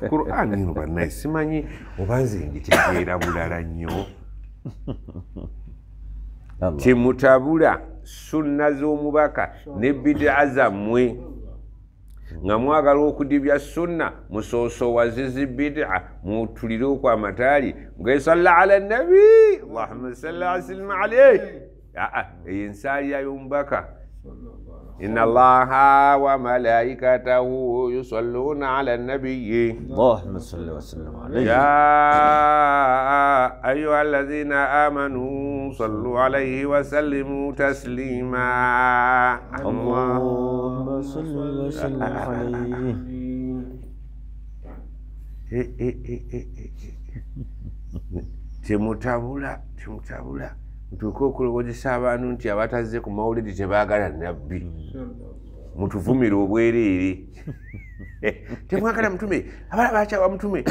qur'ani eno bannaye simanyi oba nze ngitegeera bulala nnyo? Temutabula sunna z'omubaka ne bidaa zammwe nga mwagala okudibya sunna musoosowazizi bidaa mutulire okwamataali ngaesalla ala nabi allahuma salli wasallim alaih aa eyo ensaalira y'omubaka إن الله وملائكته يصلون على النبي. اللهم صل وسلم عليه. يا أيها الذين آمنوا صلوا عليه وسلموا تسليما. اللهم صل وسلم عليه. temutabula temutabula mutuuke okulowozesa abantu nti abatazze ku mawulidi tebaagala nabbi. Mutuvumire obwereere. Temwagala mutume. Abala bakyawa mutume?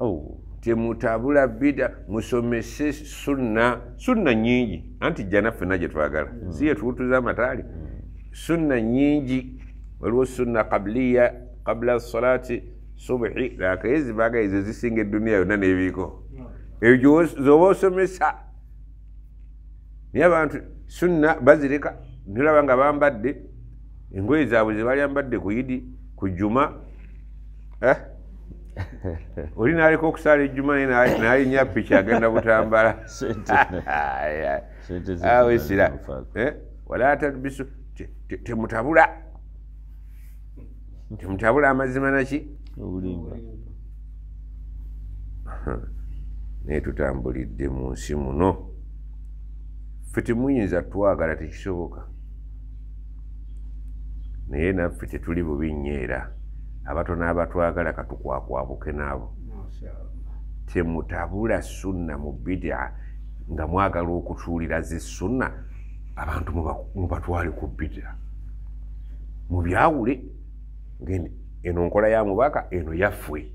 Oh, temutabula bida musomese sunna sunna nyingi anti jja naffena gye twagala. Si ye tuwutuza amataali. Sunna nyingi waliwo sunna qabliya qabla salati subhi. Lakaye zibaga ezo zisinga eduniya yonna n'ebiiko. Ebyo zoba osomesa naye abantu sunna bazireka nolaba nga bambadde engoye zaabwe zebalyambadde ku idi ku juma eh? oli naleka okusala ejjuma naye nalinnya piki agenda butambala awesira zimufaako. wala talbisu te- te- temutabula temutabula amazima naki naye tutambulidde mu nsi muno ffe temuyinza twagala tekisoboka. Naye naffe tetuli bubi nnyo era. Abatono abatwagala katukwakwabuke naabo temutabula sunna mu bidia nga mwagala okutuulira zi sunna abantu muba- mubatwale ku bidia mubyawule. Ngene eno nkola ya mubaka eno yaffe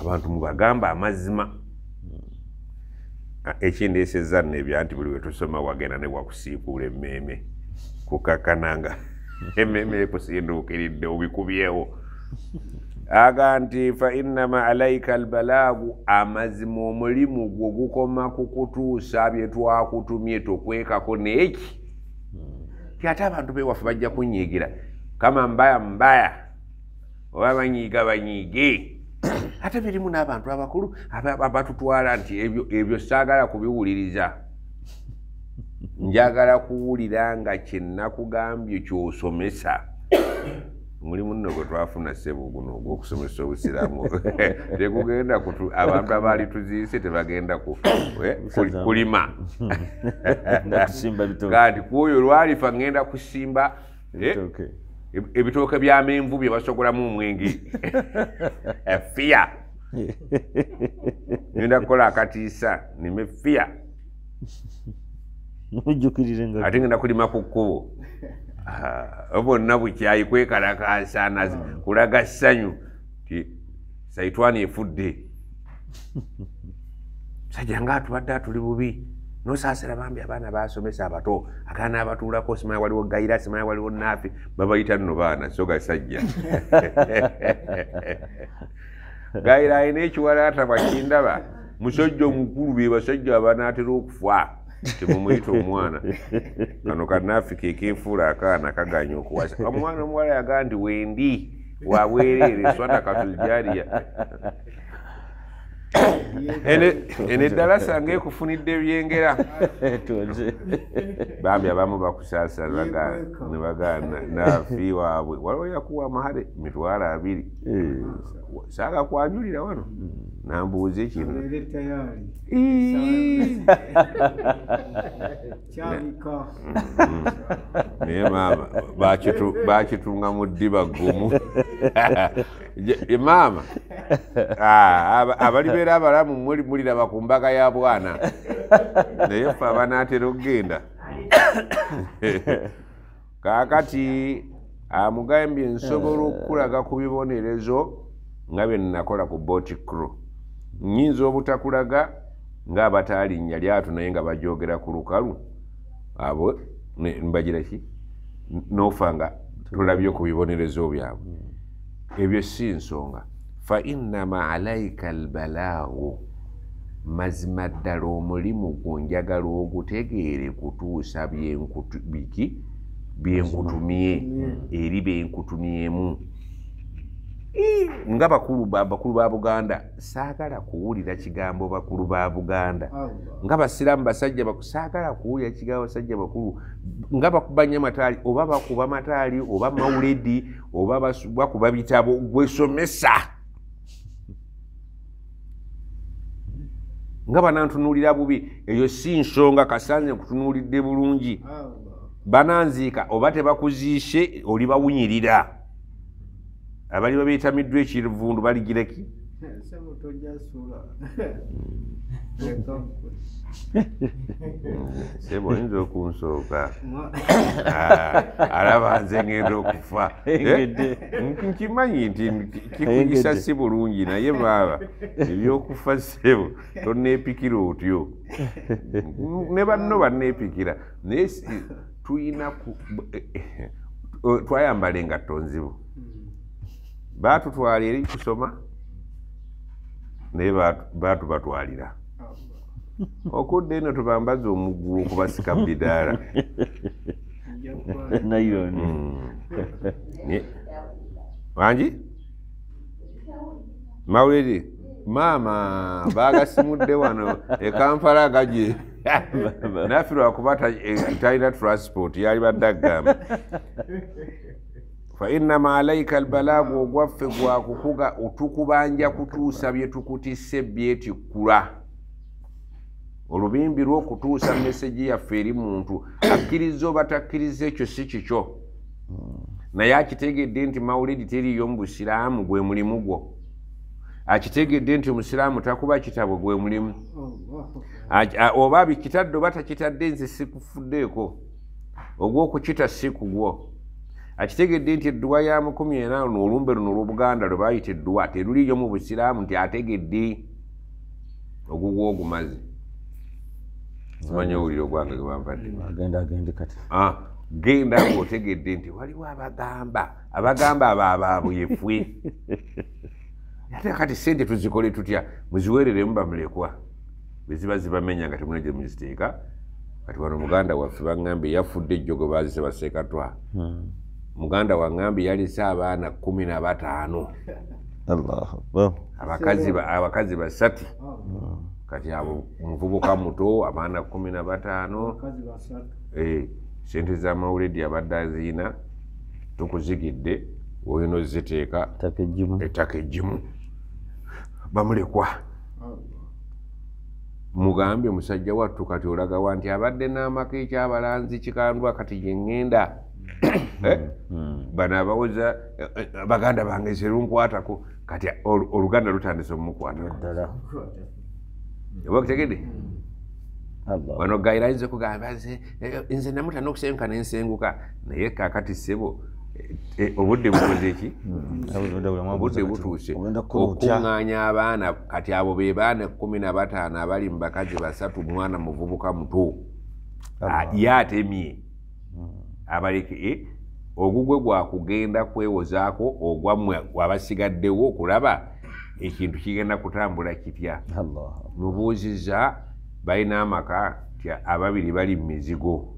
abantu mubagamba amazima Ah, ekindeeseza nno ebya nti buli wetusoma wagenda ne wakusiipuula emmeeme. Kukakkananga emmeeme ekusinduukiridde obikubyewo. Aga nti fa innama alaika albalaagu amazima omulimu gwo gukoma kukutuusa bye twakutumye tokwekako neeki ti ate abantu bewaffe bajja kunyiigira. Kama mbaya mbaya oba banyiiga banyiige ate birimu n'abantu abakulu aba- abatutwala nti ebyo ebyo saagala kubiwuliriza. Njagala kuwulira nga kyenakugambye kyosomesa. Mulimu nno gwe twafuna ssebo guno ogw'okusomesa obusiraamu. Tekugenda kutu abantu abaali tuziise tebagenda ku- ku- kulima. Kati kwoyo lwalifa ngenda kusimba eh, ebitooke byamenvu bye basogolamu omwenge. Fiya ngenda kukola akatiisa nime fiya ate ngenda kulima ku kkubo. Ah, bonna bukyayi kwekalakaasana kulaga ssanyu ti saitwani efudde. Sajja nga atubadde atuli bubi nosaasira bambi abaana basomesa abato. Akaana abatuulako simanya waliwo gayira simanya waliwo naafi babayita nno baana so gasajja gayira alina ekiwalaata bwakindaba musajja omukulu be basajja abanaatera okufa temumuyita omwana. Kano kanaafi kekenfuula akaana kaganya okuwasa. Omwana omuwala yagaa nti wendi wabwereere swata katuljariya eno eddalasa ngaekufunidde ebyengera. Bambi abamu bakusaasa ne bagana naafi waabwe. Waliwo yakuwa amahale mitwalo abiri. Saaga kwanjulira wano nambuuza kino. Kyabika. naye maama bakitu- bakitunga mu ddiba gumu maama aba- abalibeera abalamu muli muliraba ku mbaga ya bwana naye ffe abanaatera okugenda kaakati amugambye nsobola okukulaga ku bibonerezo nga bye nnakola ku boti crew nyinza obutakulaga ng'abatalinnya lyatu naye nga bajogera ku lukalu. Abo mbagira ki? Nofa nga tulabye ku bibonerezo byabwe. Ebyo si nsonga. Fa innama alaika albalaagu mazima ddala omulimu gwo njagala ogutegeere kutuusa biki? Byenkutumye eri benkutumyemu nga bakulu ba bakulu ba buganda saagala kuwulira kigambo bakulu ba buganda. Nga basiraamu basajja saagala kuwulira kigambo basajja bakulu. Nga bakuba nnyo mataali oba bakuba mataali oba mawuledi oba bakuba bitabo gwesomesa nga banantunuulira bubi eyo si nsonga kasanze nkutunuulidde bulungi. Bananziika oba tebakuziishe oli bawunyirira abali babeetamiddwa ekivundu baligireki sebo oyinza okunsooka. Ah, alaba nze ngenda okufa. Eh, nkimanyi nti kikuyisa si bulungi naye baaba ebyokufa sebo toneepikira otyo. Ne banno banneepikira. Naye tuyina ku- eh, eh, twayambala engatto nzibu baatutwala eri kusoma naye baatu- baatubatwalira. Okudda eno tubambaza omuguwa okubasika bidaala. Nayironi. Ni- wangi mawulire maama bagasimudde wano ekampala gaje naffe lwakuba ta- eh, talina transport yali badde agamba fa innama alaika albalaagu ogwaffe gwakukuga otukubanja kutuusa bye tukutisse byetikkula olubimbi lw'okutuusa meseji yaffe eri muntu akkiriza oba takkiriza ekyo si kikyo? Naye akitegedde nti mawulidi teriiyo mu busiraamu gwe mulimu gwo. Akitegedde nti omusiraamu takuba kitabo gwe mulimu. Oba abikitadde oba takitadde nze sikufuddeeko. Ogw'okukita si kugwo akitegedde nti edduwa ya mukumi ena luno olumbe luno olwobuganda lwe bayita edduwa teruliiyo mu busiraamu nti ategedde ogugwa ogumaze. Simanyi owulire ogwange kati. Ah, genda ng'otegedde nti waliwo abagamba abagamba abo abaabwefwe ate kati sente tuzikole tutya? Muziweereremu bamulekwa. Bweziba zibamenya nga temuna gye muziteeka. Kati wano muganda waffe baŋŋambye yafudde ejjogo baazise basekatwa muganda waŋŋambye yalise abaana kumi na bataano. Abakazi ba- abakazi basatu. Kati abo muvubuka muto abaana kumi na bataano. Eh, sente z'amawuledi abadde aziina tukuzigidde olina oziteeka ettaka eggimu. bamulekwa. Mugambye musajja wattu kati olagawa nti abadde n'amaka ekyabalanzi kikandwa kati gye ŋŋenda. Eh? Bano abawoza eh, eh, baganda bange serunkwatako kati olu- oluganda lutandise omumukwatako oba kitegedde wano gayira ayinza okugamba nze eh, nze namutana okusenguka nensenguka. Naye kakati sebo eh, eh, obudde bukoze eki obudde butuuse. okuŋŋaanya abaana kati abo be baana kumi na bataano abali mu bakazi basatu mwana muvubuka muto. Ye atemye abaleke ogugwe gwakugenda kwewozaako ogwammwe wabasigaddewo okulaba ekintu kigenda kutambula kitya? Mubuuziza balina amaka ti ababiri bali mu mizigo.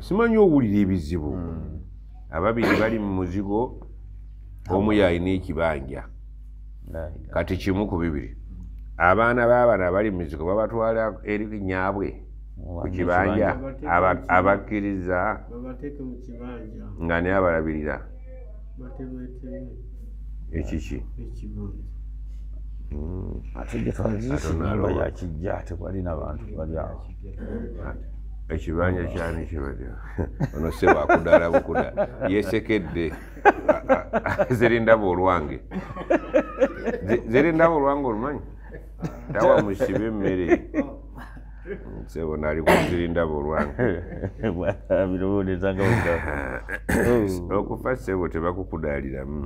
Simanyi owulira ebizibu. Ababiri bali mu muzigo omu yalina ekibanja. Kati kimu ku bibiri. Abaana baabana abali mu mizigo babatwala eri nyaabwe ku kibanja. aba- abakkiriza. Babateeke mu kibanja. Nga naye abalabirira ekiki? Ekibanja. Ate gye nalowa. yakijja tewali nabantu bali awo. Ekibanja kyani kibadde? Ono se wakudala bukuda yesekedde zerindaba olwange. Zerindaba olwange olumanyi? Tawa musibe emmere sebo nali kuzirindaba olwange birowoleza nga wega okufa sebo tebakukudaaliramu.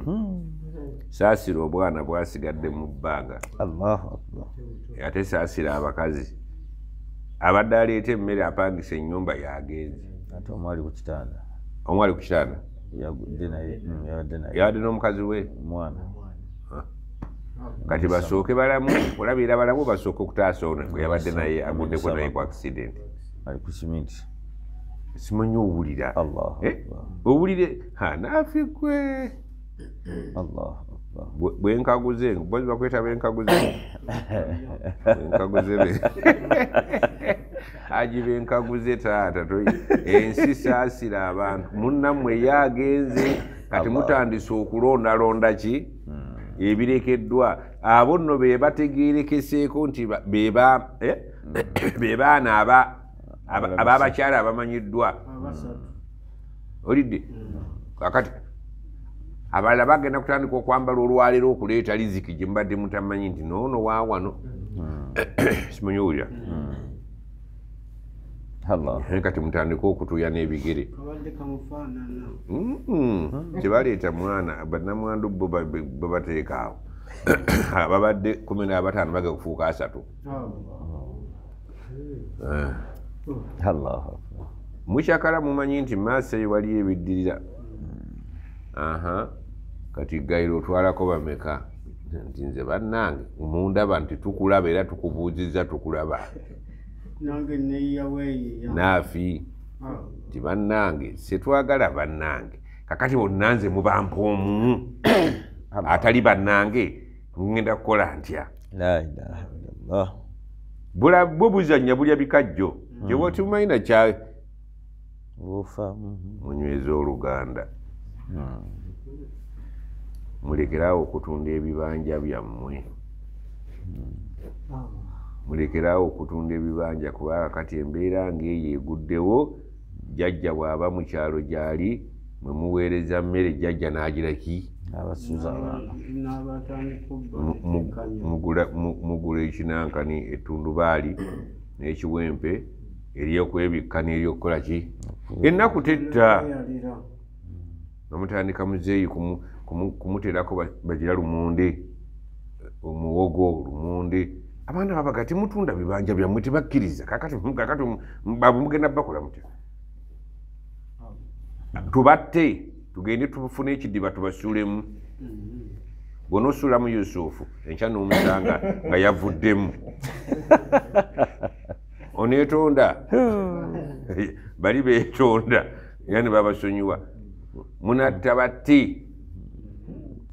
Saasira obwana bwasigadde mu bbanga. Ate saasira abakazi. Abadde aleeta emmere apangisa ennyumba yagenze ate omwali ku kitanda. Omwali ku kitanda? Mm, yabadde n'omukazi we? Omwana kati basooke balamu olabira balamu basooke okutaasa ono gwe yabadde naye aguddeko naye ku accident. Simanyi owulira. Eh, owulire? Naafe gwe bwenkaguze bozi bakweta benkaguze benkaguze be. Aji benkaguze taata ensi saasira abantu. Munnammwe ye agenze. Kati mutandise okulondalonda ki ebirekeddwa. Abo nno be bategerekeseeko nti be eh? be baana aba- aba- ab'abakyala. abamanyiddwa. Abasatu olidde? Kakati abalala bagenda kutandika okwambala olwaleero okuleeta liziki gye mubadde mutamanyi nti noono waawano simanyi owulira kati mutandika okutuya n'ebigere. Mm, tebaleeta mwana bannamwandu bo ba- bo bateeka awo. Babadde kumi nabataano baga kufuuka asatu. Eh. mukyakala mumanyi nti maaso eyo waliyo ebiddirira. Aha. Kati gayiro otwalako bameka? Nti nze bannange mundaba nti tukulaba era tukubuuzizza tukulaba naafi nti bannange setwagala bannange. Kakati bonna nze mubampa omu atali bannange ngenda kukola ntya? Bwe buzannya bulya bikajjo gyewe timumanyi nakya bufa mhm. munyweza oluganda. Mulekerawo okutunda ebibanja byammwe mulekerawo okutunda ebibanja kubanga kati embeera ngaeyo eguddewo jjajja bw'aba mu kyalo gyali mwe muweereza mmere jjajja n'abatandika Mu- mu- mugula- mu- mugula ekinankani ettundubaali n'ekiwempe eryokwebikka n'eryokukola ki? Ennaku tetta. Nomutandika muzeeyi kumu- kumu- kumuteerako ba- bagira lumunde omuwogo lumunde abaana babaga timutunda bibanja byammwe tebakkiriza kakati babe mugenda bakola mutya? Tubatte tugende tufune ekidiba tubasuulemu. Bw'onosuulamu yusufu enkya n'omusanga nga yavuddemu. Oneetonda? Bali beetonda era ne babasonyiwa. Munatta batti.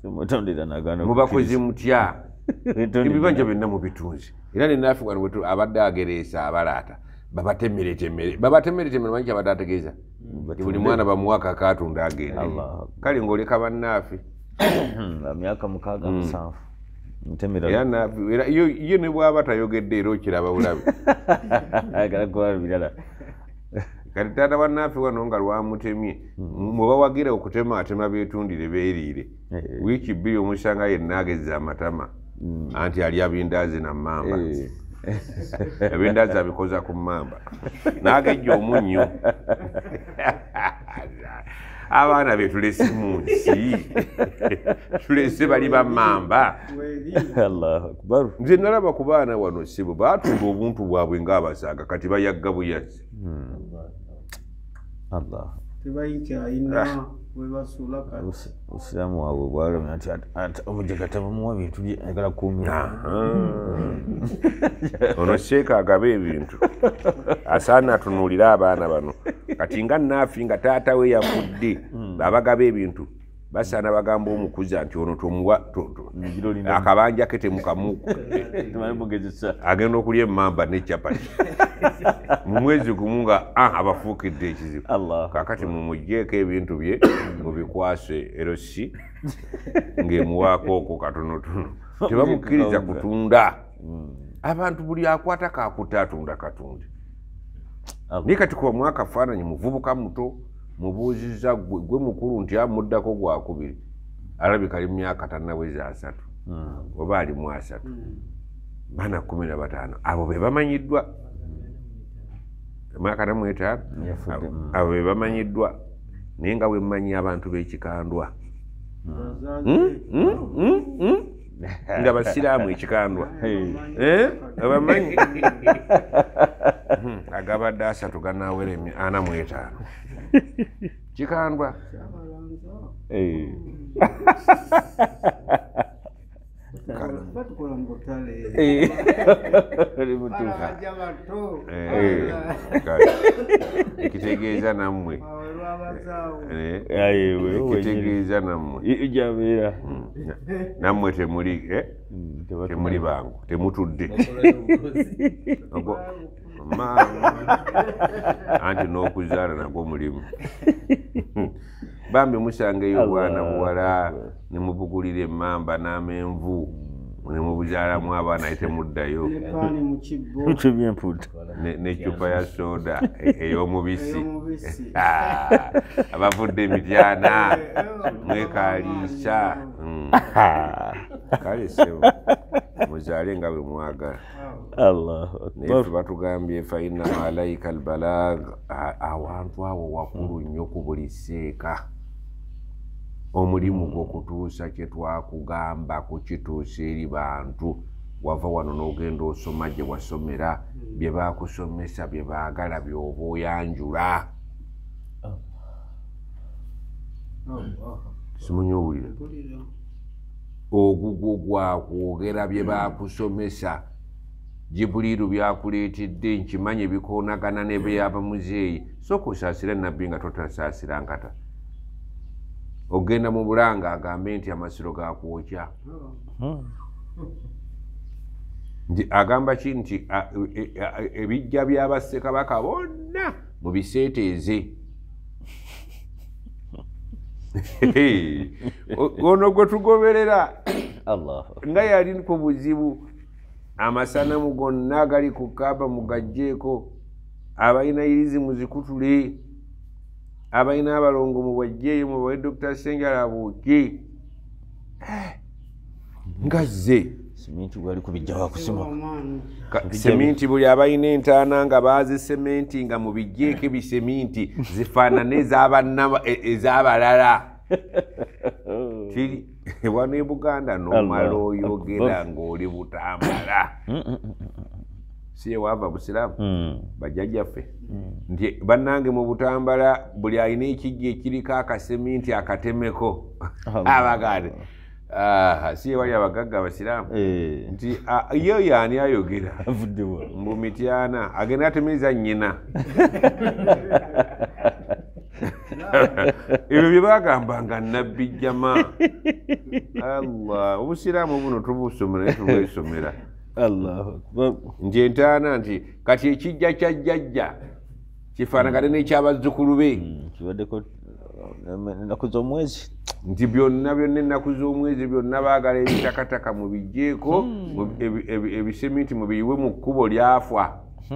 Mubakozi mutya ebibanja byonna mubitunzi era nenaafe wano abadde agereesa abalaata babatemeretemere babatemeretemere manyi kyabadde ategeeza? Buli mwana bamuwaka katunda agende. Kale ng'oleka bannaafe myaka mukaaga Mm. musanvu. Yo ne bw'aba tayogedde era okiraba bulabe. Birala. Kati taata bannaafe wano nga lwamutemye mwebawagira okutemaatema beetundire beeriire. Eh. wiiki bbiri omusanga yenna agezza amatama anti ali abindaazi nammamba Eh. ebindaazi abikoza ku mmamba n'agejja omunnyo. Abaana be tulese mu nsi. Tulese bali akbar. Nze nalaba ku baana wano sibo baatunda obuntu bwabwe ng'abasaaga kati bayagga buyazi obusiraamu waabwe bwalamya nti omujjaga tabamuwa bintu ayagala kuumira ono seeka agaba ebintu. Asaana atunuulire abaana bano. Kati nga naafi nga taata we yafudde babagaba ebintu basaana bagamba omukuza nti ono tomuwa akabanja ke temukamu temanyi mugezesa agenda okulya emmamba necapati mu mwezi gumu nga ah, abafuukidde ekizibu. Kakati mumugjeeko ebintu bye mubikwase erosi ng'emuwaako okwo katonotono. Tebamukkiriza kutunda. Abantu buli akwata kakuta atunda katunde. Naye kati kuba mwakafaananyi muvubuka muto mubuuziza gwe gwe mukulu nti amuddako gwakubiri alabika ali myaka tannaweza asatu Mm. oba alimu asatu baana kumi na bataano abo be bamanyiddwa mwaka namwetaano Yafudde, mm. abo be bamanyiddwa naye nga bwemmanyi abantu b'ekikandwa Hmm? Hmm? Hmm? Hmm? nga basiraamu ekikandwa. Eh? abamanyi Hmm, agabadde asatu ganaawera ana mu etaano. Kikandwa. Eh. Eh, ekitegeeza nammwe. Eh, ekitegeeza nammwe. Ijabeera Mm. nammwe temuli eh, temuli bangu temutudde. Anti n'okuzaala nagwo mulimu. Bambi musangeyo obwana Allah. buwala ne mubugulira emmamba n'amenvu ne mubuzaalamu abaana ye temuddayo. N'eccupa ya soda e- ey'omubisi. Ah, abavudde emityana mwekaliisa. Mm. kale sebo muzaale nga bwe mwagala. Allahu naye fe batugambye fainama alaika albalag awantu awo wakulu nnyo ku buli seeka omulimu gw'okutuusa kye twakugamba kukituusa eri bantu. Wava wano n'ogenda osoma gye wasomera bye bakusomesa bye baagala by'oba oyanjula. Simunye owulira mpulira ogugwo gwakwogera bye bakusomesa jibuliiru byakuleetedde nkimanyi bikoonagana ne byaba muzeeyi. Sooka osaasira nabbi nga totasaasira nkata. Ogenda mu bulanga agambe nti amasiro gakwokya nti agamba ki nti a- e- e- ebijja byabassekabaka bonna mu biseeteeze ono gwe tugoberera. Nga yali ku buzibu amasanamu gonna gali ku kaaba mugajjeeko. Abalina irizi muzikutule abalina abalongo mubajjeeyo mubawe dr senjala buuke nga zze siminti gwali kubijja wakusima amaani Ka- seminti buli abalina entaana nga baziseminti nga mubijjeeko ebiseminti zifaanane e- ez'abalala kiri wano e buganda nomala oyogera ng'oli butambala. Si ewaava busiraamu? Mm. bajjajjaffe. Nti bannange mu butambala buli alina ekijja ekiriko akaseminti akatemeko. Allah. si ewali abagagga abasiraamu? Eh, nti ah, yo yaani ayogera? Mbu mityana agenda atemeza nnyina. Ebyo bye bagambanga nabbi jama allah obusiraamu buno tubusomera naye tubwesomera. Nti entaana nti kati ekijja kya jjajja kifaanagane n'ekyabazzukulu be. Mm, uh, ennaku z'omwezi nti byonna byonna ennaku z'omwezi byonna baagala ebitakataka mubijjeeko mu- ebi- ebi- ebiseminti mubiyiwe mu kkubo lyafa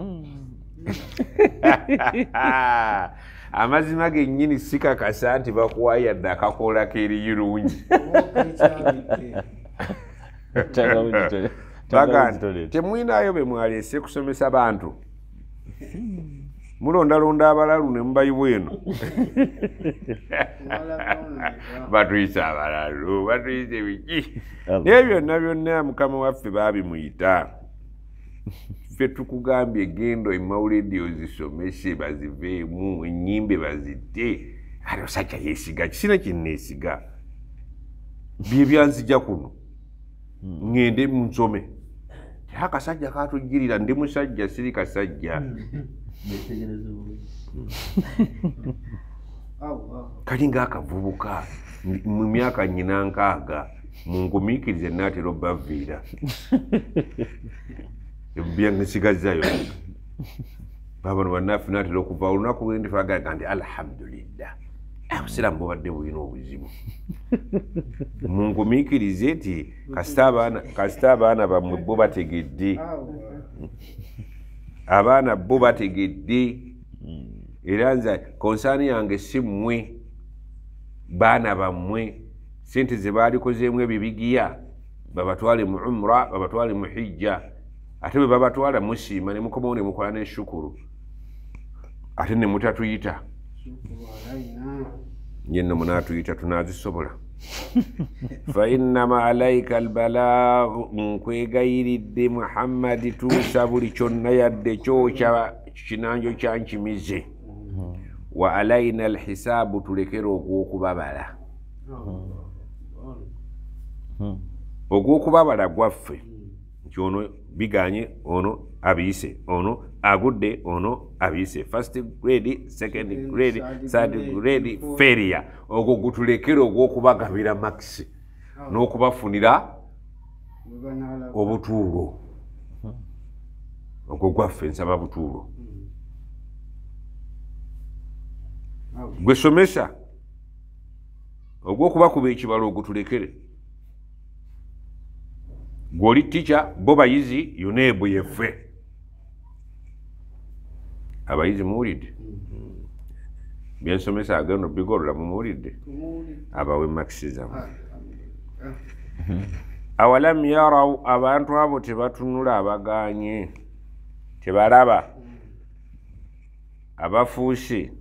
amazima gennyini sikakasa nti bakuwayadde akakola keeriyirungi okekyabidde baganda temwinaayo be mwaleese kusomesa bantu mulondalonda abalalu ne mubayiwa eno. Batuyise abalalu batuyise biki? Naye byonna byonna mukama waffe baabimuyita. Ffe tukugambye gendo emawuledi ozisomese baziveemu enyimbe bazidde ati osajja yeesiga kisina kyenneesiga bye byanzija kuno ŋŋende munsome akasajja katujjirira ndi musajja siri kasajja kali ngaakavubuka ndi- mu myaka nyina nkaaga mungumiikirize naatera obbaviira byansigazayo babano bannaffe naatera okuva olunaku lwendifagaga nti alhamdulillah obusiraamu bubadde bulina obuzibu. Mungumiikirize abaana kasita abaana bammwe bo bategedde abaana bo bategedde era nze konsaani yange si mmwe baana bammwe. Sente ze baalikozeemu ebibigiya babatwale mu umura babatwale mu hijja. Ate bwe babatwala musiima ne mukomawo ne mukola n'eshukuru ate ne mutatuyita. Yenno munaatuyita tunaazisobola fainama alaika albalaagu nkwegayiridde muhammadi tuusa buli kyonna yadde kyokya kinanjo kyankimize wa alaina alhisaabu tulekere ogw'okubabala ogw'okubabala gwaffe nti ono biganye ono abiyise ono agudde ono abiyise. First grade second grade third grade feria ogwo gutulekere ogwokubagabira maxi n'okubafunira obutuulo. Ogwo gwaffe nsaba butuulo. Gwe somesa ogwokubakuba ekibalo ogutulekere gw'oli tica bo bayizi yuneebu yeffe. Abayizi muwulidde? Byensomesa agenda bigolola mumuwulidde abawe makisizamu awalam yarau abantu abo tebatunula abaganye. Tebalaba. Abafuuse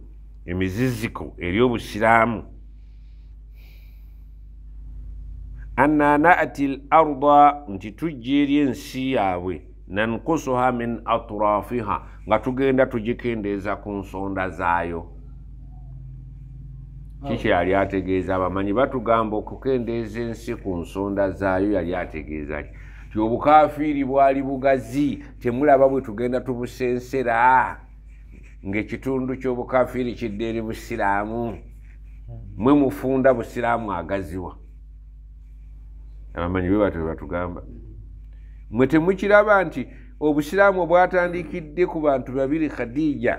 emiziziko eri obusiraamu anna naati l arda nti tujja eri ensi yaabwe nankusuha min atrafiha nga tugenda tugikendeeza ku nsonda zaayo kiki yali ategeeza abamanyi batugamba okukendeeza ensi ku nsonda zaayo yali ategeeza ki ti obukafiiri bwali bugazi temulaba bwe tugenda tubusensera ng'ekitundu ky'obukafiiri kidde eri busiraamu mwe mufunda busiraamu agaziwa abamanyi bwe batyo batugamba. Mwe temukiraba nti obusiraamu bwatandikidde ku bantu babiri khadija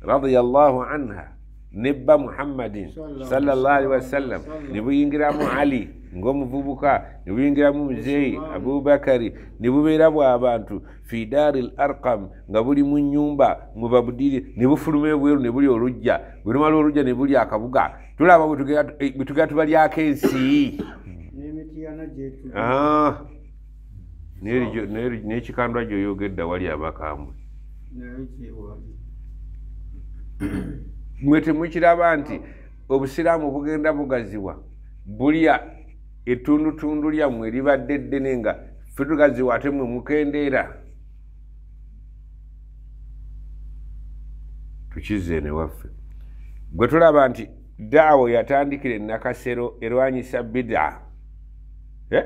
radiallahu anha nebba muhammadin salllahalihi wasallam ne buyingiramu ali ng'omuvubuka ne buyingiramu muzeeyi abubakari ne bubeera bw'abantu fi daari l arqam nga buli mu nyumba mu babudiri ne bufuluma ebweru ne buli olujja. Bwe lumala olujja ne buli akabuga tulaba bwe tugenda tubalyako ensi Ah. N'eri- n'eri- n'ekikandwa gyoyogedda wali abakambwe. Mwe temukiraba nti obusiraamu bugenda bugaziwa bulya ettundutundu lyammwe libadde ddene nga ffe tugaziwa ate mwe mukendeera. Tukize ne waffe. Gwe tulaba nti daawo yatandikira enakasero erwanyisa bida Eh?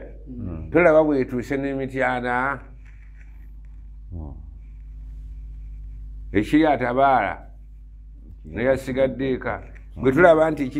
tulaba bwetuuse n'emityana. Ekiri atabaala neyasigadde eka gwe tulaba nti